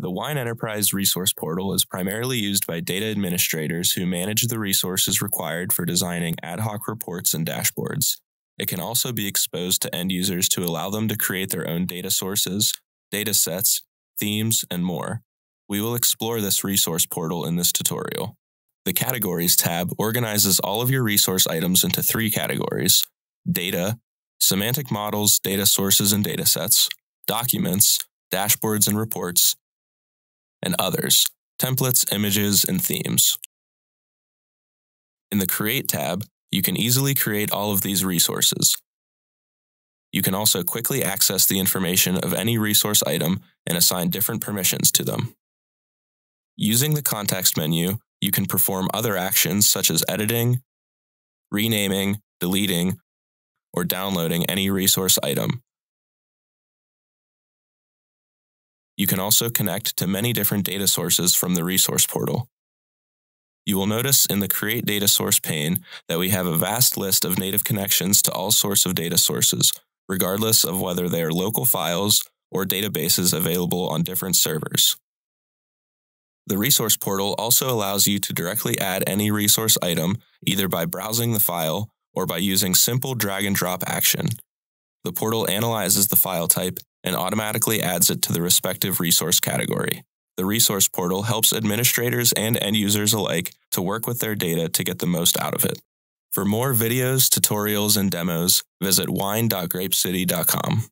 The Wyn Enterprise Resource Portal is primarily used by data administrators who manage the resources required for designing ad hoc reports and dashboards. It can also be exposed to end users to allow them to create their own data sources, data sets, themes, and more. We will explore this resource portal in this tutorial. The Categories tab organizes all of your resource items into three categories data, semantic models, data sources and datasets, documents, dashboards and reports, and others, templates, images, and themes. In the Create tab, you can easily create all of these resources. You can also quickly access the information of any resource item and assign different permissions to them. Using the context menu, you can perform other actions such as editing, renaming, deleting, or downloading any resource item. You can also connect to many different data sources from the resource portal. You will notice in the Create Data Source pane that we have a vast list of native connections to all sorts of data sources, regardless of whether they are local files or databases available on different servers. The resource portal also allows you to directly add any resource item either by browsing the file or by using simple drag and drop action. The portal analyzes the file type and automatically adds it to the respective resource category. The resource portal helps administrators and end users alike to work with their data to get the most out of it. For more videos, tutorials, and demos, visit wyn.grapecity.com.